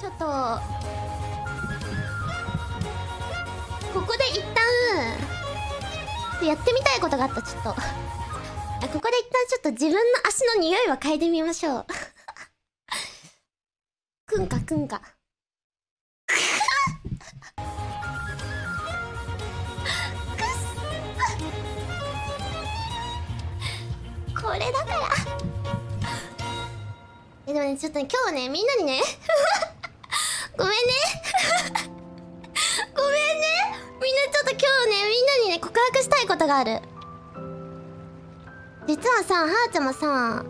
ちょっと。ここで一旦やってみたいことがあったちょっと。ここで一旦ちょっと自分の足の匂いを嗅いでみましょう。くんかくんか。くっ これだから。えでもねちょっとね今日ねみんなにね がある。実はさはーちゃんもさ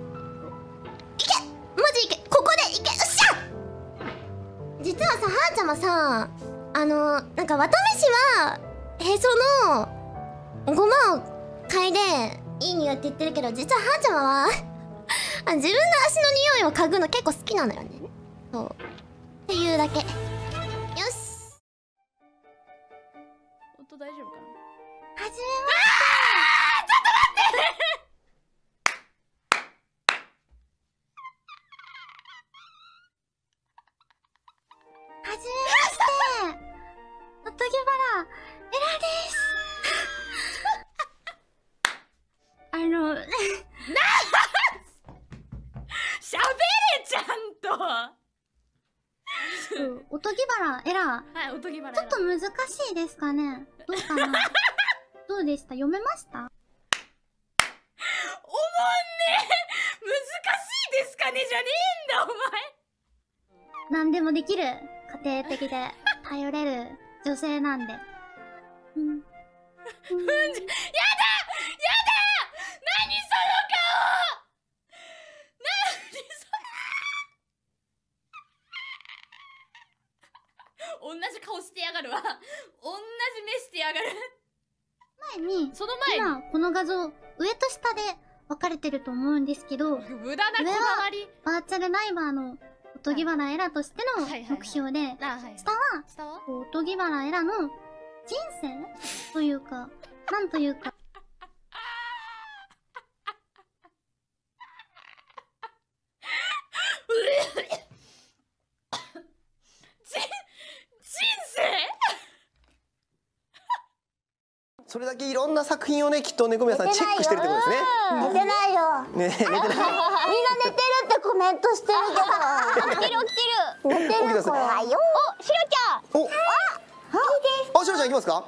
いけ！マジいけ！ここでいけ！よっしゃ！実はさはーちゃんもさあのなんか綿飯はへそのごまを嗅いでいい匂いって言ってるけど実ははーちゃまはあ自分の足の匂いを嗅ぐの結構好きなのよね。そう。っていうだけ。よし。音大丈夫かな？あの喋れちゃんと。はおとぎばらエラいおとぎばらちょっと難しいですかね。どうかな。どうでした？読めました？おもんね難しいですかね？じゃねえんだお前。何でもできる。家庭的で頼れる女性なんで。うん。うんじゃやだやだ何その顔何それ同じ顔してやがるわ。同じ目してやがる。前にその前に。今この画像上と下で分かれてると思うんですけど無駄なこだわり。バーチャルライバーのおとぎばらエラとしての目標で下はおとぎばらエラの人生？というかなんというかじ人生それだけいろんな作品をねきっと猫宮さんチェックしてるってことですね。寝てないよ。ね寝てない。みんな寝てるってコメントしてるけど。起きる起きる寝て起きてまする怖いよ。おしろちゃん。お、あ、しろちゃん行きますか？あ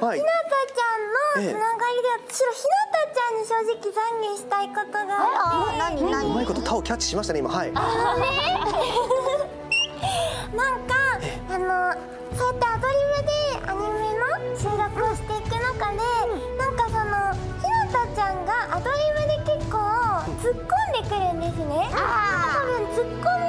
の、はい。ひなたちゃんのつながりで、私はひなたちゃんに正直懺悔したいことがあって、何うま何いことタをキャッチしましたね今。はい。なんか、あの、そうやってアドリブでアニメの収録をしていく中で、なんかその、ひなたちゃんがアドリブで結構突っ込んでくるんですね。あ多分ツッコミ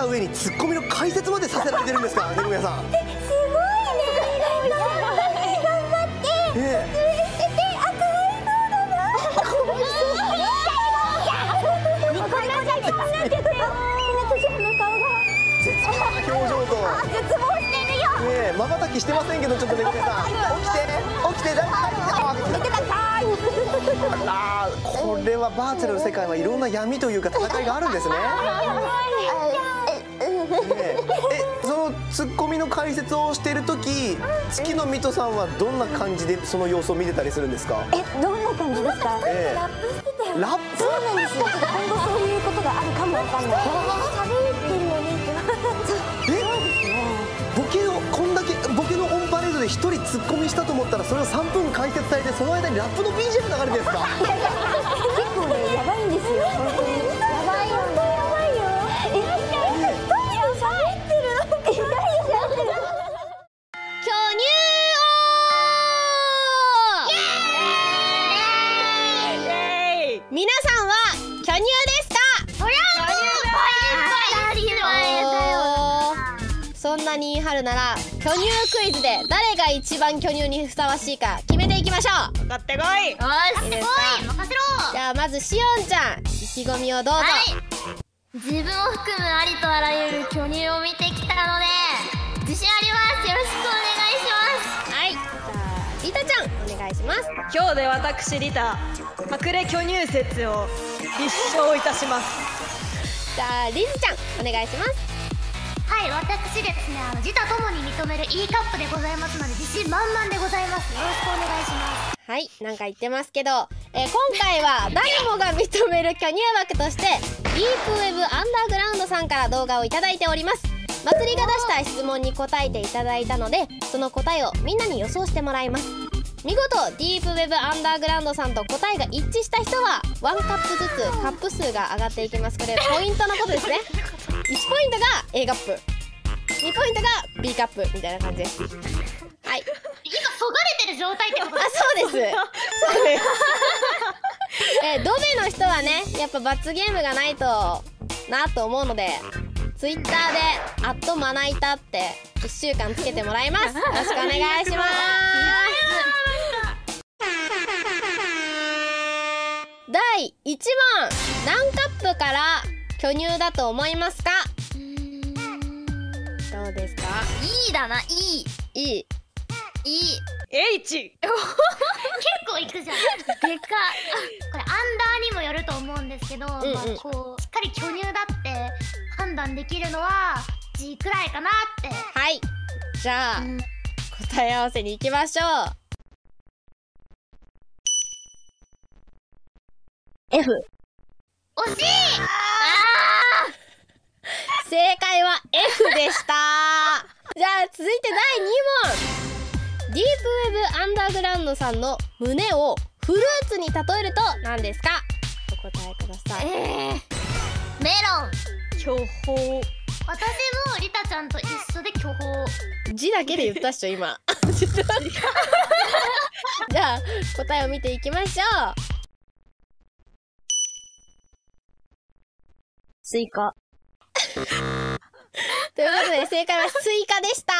た上にツッコミの解説までさせられてるんですか 猫宮さん。すごいね頑張ってきしてませんけどちょっと猫宮さん。起きて起きて大丈夫。寝てたかーいあーこれはバーチャルの世界はいろんな闇というか戦いがあるんですね。ねええそのツッコミの解説をしている時月の水戸さんはどんな感じでその様子を見てたりするんですか、えどんな感じですか？ええ。ラップしてたよラップ？そうなんですよ。ちょっと今後そういうことがあるかも。わかんない喋ってるよねえ？ボケをこんだけボケのオンパレードで一人ツッコミしたと思ったらそれを3分解説されてその間にラップの BGM 流れてるんですか？結構ねやばいんですよ。本当にですかそりゃ当たり前だよそんなナに言い張るなら巨乳クイズで誰が一番巨乳にふさわしいか決めていきましょう。買ってこい。いいですか？任せろ。じゃあまずしおんちゃん意気込みをどうぞ、自分を含むありとあらゆる巨乳を見てきたので自信あります。よろしくお願いします。はい。じゃあリタちゃんお願いします。今日で私リタ隠れ巨乳説を立証いたします。じゃあリズちゃんお願いしますはい私ですねあの自他ともに認める E カップでございますので自信満々でございます。よろしくお願いします。はいなんか言ってますけど、えー今回は 誰もが認める巨乳枠としてディープウェブアンダーグラウンドさんから動画をいただいております。まつりが出した質問に答えていただいたのでその答えをみんなに予想してもらいます。見事ディープウェブアンダーグラウンドさんと答えが一致した人は1カップずつカップ数が上がっていきます。これポイントのことですね。1ポイントが A カップ2ポイントが B カップみたいな感じです。はい。今そがれてる状態ってこと？あそうです。そうです。えードベの人はねやっぱ罰ゲームがないとなと思うのでツイッターで「アットまな板」って1週間つけてもらいます。よろしくお願いします。第1問何カップから巨乳だと思いますか？どうですか？いいだないい。いい。いい。H 結構いくじゃん。でか。これアンダーにもよると思うんですけど、んうん。まあこうしっかり巨乳だって判断できるのは G くらいかなって。はい。じゃあ、うん。答え合わせに行きましょう。F 惜しい正解は F でした。じゃあ続いて第2問。ディープウェブアンダーグラウンドさんの胸をフルーツに例えると何ですか？お答えください。えー、メロン。巨峰。私もリタちゃんと一緒で巨峰。字だけで言ったっしょ今。じゃあ答えを見ていきましょう。スイカ。ということで正解はスイカでした。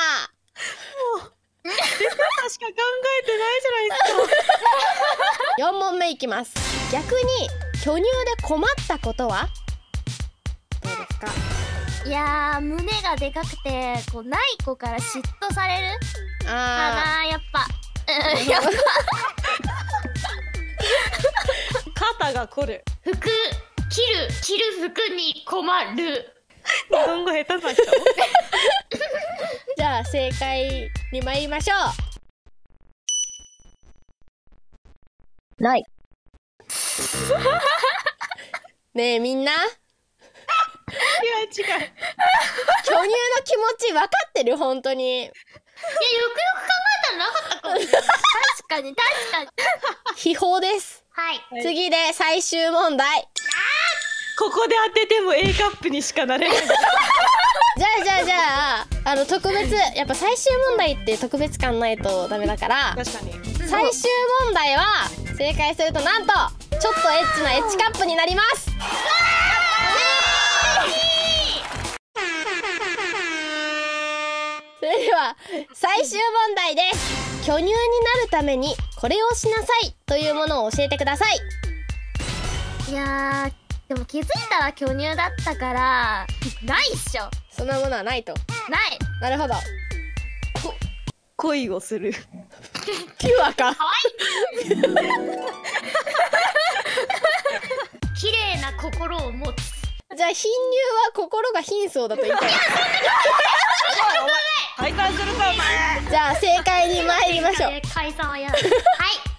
しか考えてないじゃないですか。4問目いきます。逆に巨乳で困ったことは？どうですか？いやー胸がでかくてこうない子から嫉妬される？かあなやっぱうんやっぱ。肩が凝る。服着る着る服に困る日本語下手な人ーじゃあ正解に参りましょう。ない。ねえみんな。いや違う。巨乳の気持ち分かってる？本当に。いやよくよく考えたらなかったかも。確かに確かに。秘宝です。はいはい。次で最終問題ここで当てても A カップにしかなれない。じゃあじゃあじゃああの特別やっぱ最終問題って特別感ないとダメだから。確かに。最終問題は正解するとなんとちょっとエッチなエッチカップになります。それでは最終問題です。巨乳になるためにこれをしなさいというものを教えてください。いやーでも気づいたら巨乳だったからないっしょ。そんなものはないと。ない。なるほど。恋をする。ピュアか。綺麗な心を持つ。じゃあ貧乳は心が貧相だと言いたい。解散するかお前。じゃあ正解に参りましょう。えー解散はやだ。はい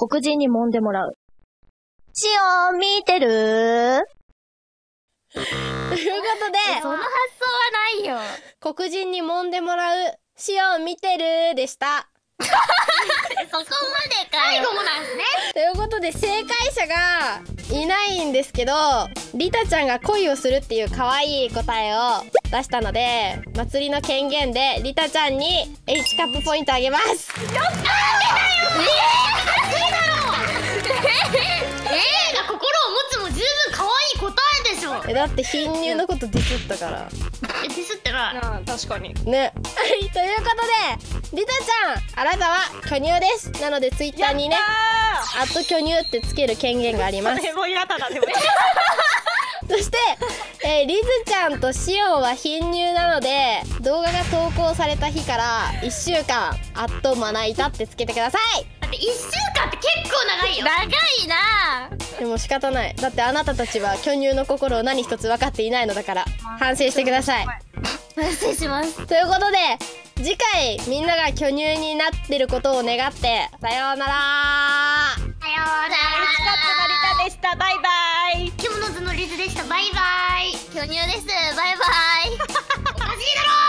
黒人に揉んでもらう。シオン見てる？ということで。その発想はないよ。黒人に揉んでもらう。シオン見てるでした。そこまでかよ。最後もなんですね。ということで正解者がいないんですけどリタちゃんが恋をするっていう可愛い答えを出したので祭りの権限でリタちゃんに H カップポイントあげます。えーが心を持つも十分可愛い答えでしょ。えだって貧乳のことディスったから。えディスってないなあ確かに。ね。はいということでリタちゃんあなたは巨乳です。なのでツイッターにねや「あと巨乳」ってつける権限があります。ったーでも嫌だなでも。そして、えーリズちゃんとシオンは貧乳なので動画が投稿された日から1週間「あっとまな板」ってつけてください。だって1週間って結構長いよ。長いな。でも仕方ない。だってあなたたちは巨乳の心を何一つ分かっていないのだから。反省してください。反省します。ということで次回みんなが巨乳になってることを願ってさようなら。さようなスカップのりたでした。バイバイ。ら着物図のリズでした。バイバイ。巨乳です。バイバイ